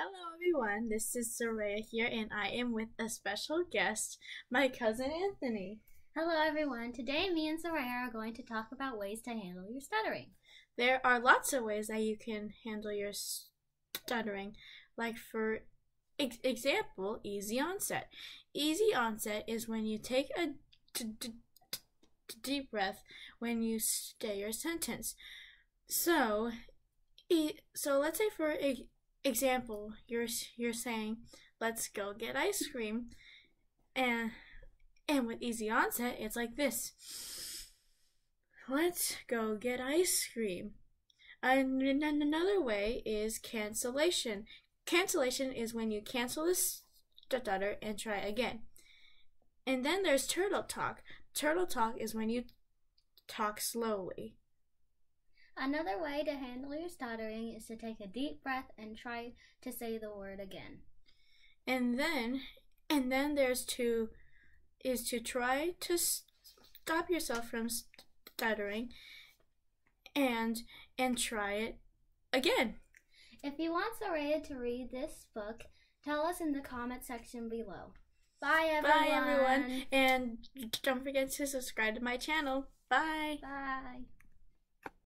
Hello, everyone. This is Soraya here, and I am with a special guest, my cousin Anthony. Hello, everyone. Today, me and Soraya are going to talk about ways to handle your stuttering. There are lots of ways that you can handle your stuttering, like for ex- example, easy onset. Easy onset is when you take a d- d- d- deep breath when you say your sentence. So, e- so let's say for e- example, you're you're saying, "Let's go get ice cream," and and with easy onset, it's like this. Let's go get ice cream. And another way is cancellation. Cancellation is when you cancel the stutter and try again. And then there's turtle talk. Turtle talk is when you talk slowly. Another way to handle your stuttering is to take a deep breath and try to say the word again. And then and then there's to is to try to stop yourself from stuttering and and try it again. If you want Soraya to read this book, tell us in the comment section below. Bye everyone. Bye everyone. And don't forget to subscribe to my channel. Bye. Bye.